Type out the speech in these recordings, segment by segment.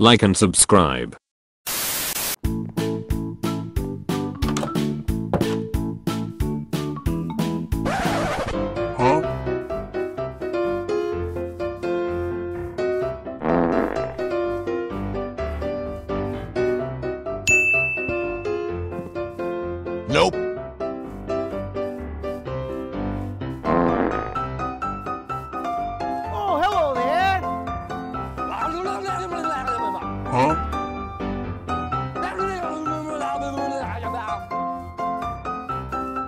like and subscribe. Nope.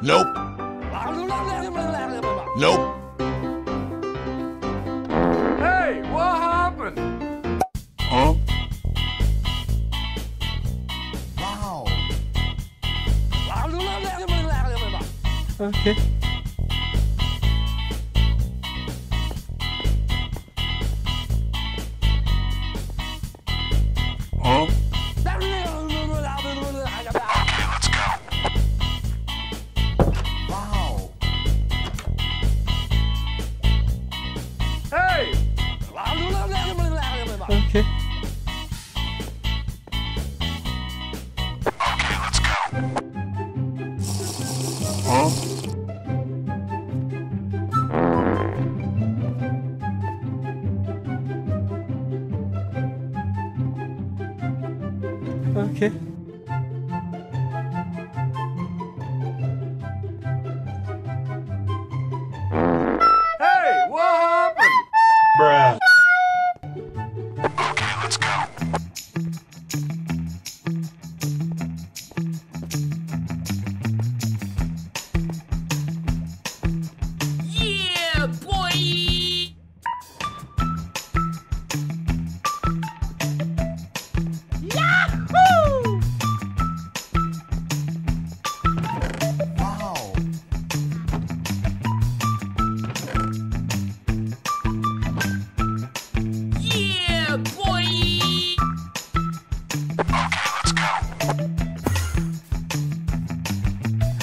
Nope. Nope. Hey, what happened? Huh? Wow. Okay.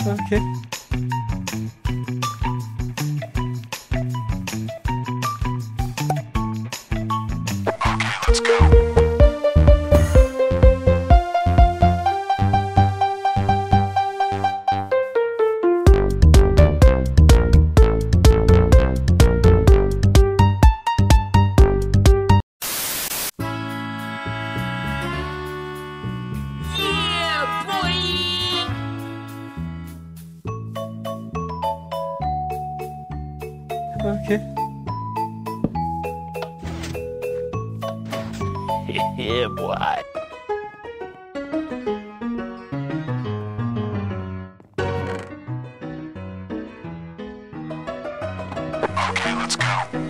Okay. Okay. yeah, boy. Huh?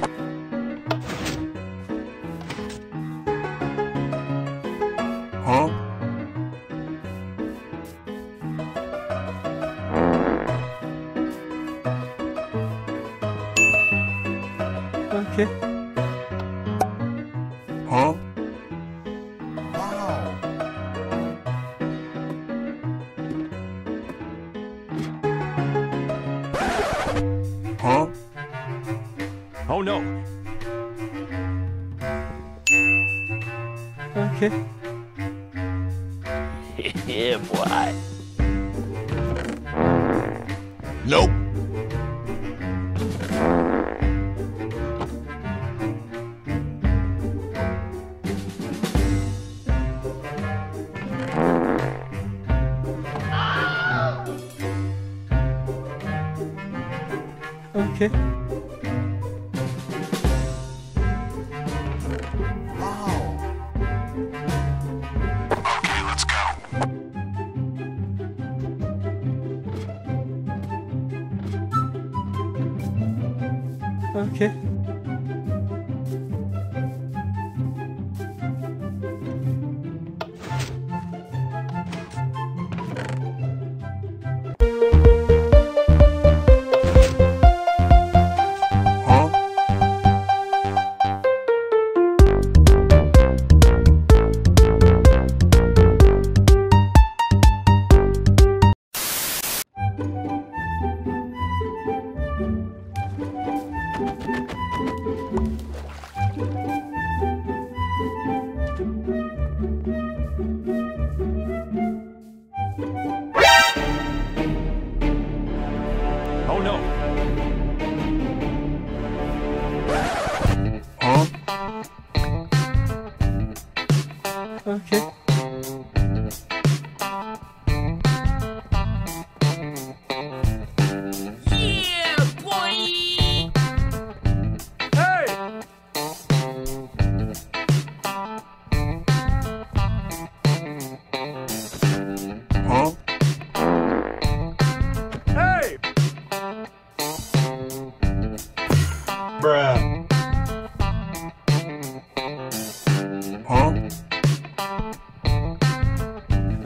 Okay. Huh? Wow. Huh? Oh no. Okay. yeah, boy. Nope. Okay.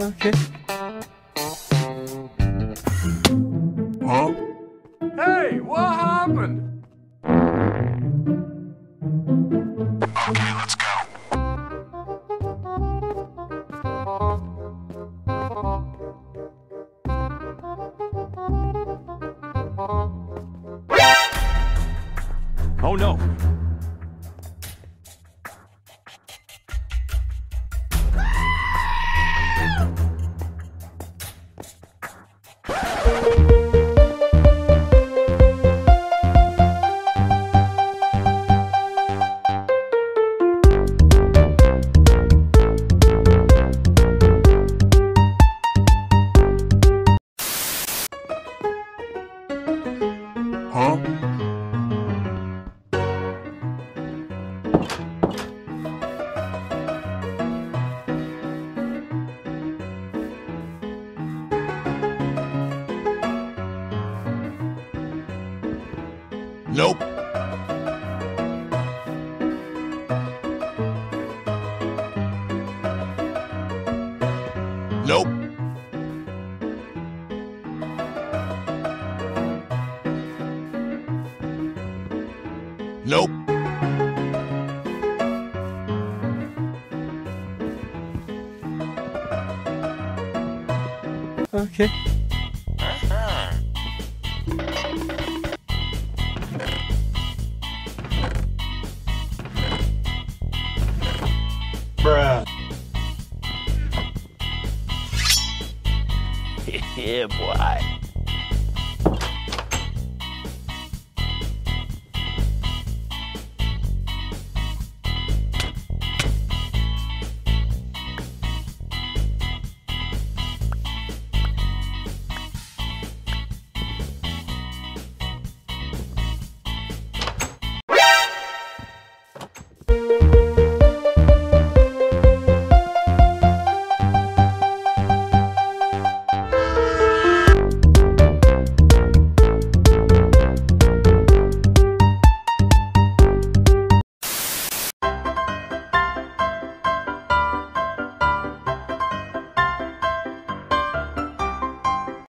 Okay. Huh? Hey, what happened? Okay, let's go. Oh no. Nope. Nope. Nope. Okay. Yeah, boy.